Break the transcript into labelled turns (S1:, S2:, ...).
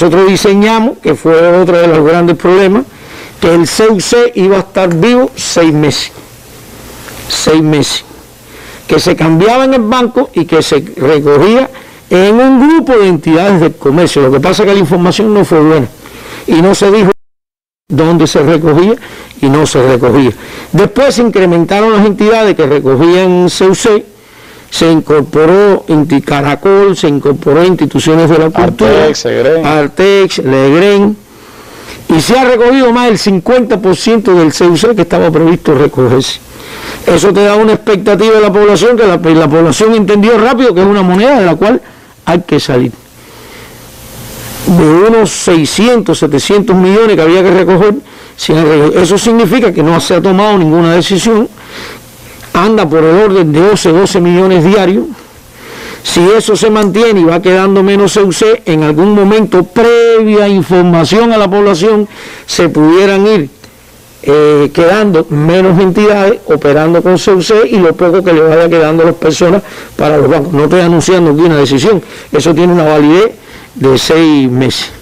S1: Nosotros diseñamos, que fue otro de los grandes problemas, que el CUC iba a estar vivo seis meses. Seis meses. Que se cambiaba en el banco y que se recogía en un grupo de entidades del comercio. Lo que pasa es que la información no fue buena y no se dijo dónde se recogía y no se recogía. Después se incrementaron las entidades que recogían CUC, se incorporó Caracol, se incorporó instituciones de la cultura, Artex, Legren, y se ha recogido más del 50% del CUC que estaba previsto recogerse. Eso te da una expectativa de la población, que la, la población entendió rápido que es una moneda de la cual hay que salir. De unos 600, 700 millones que había que recoger, eso significa que no se ha tomado ninguna decisión, anda por el orden de 11, 12 millones diarios. Si eso se mantiene y va quedando menos CUC, en algún momento, previa información a la población, se pudieran ir eh, quedando menos entidades operando con CUC y lo poco que le vaya quedando a las personas para los bancos. No estoy anunciando aquí una decisión, eso tiene una validez de seis meses.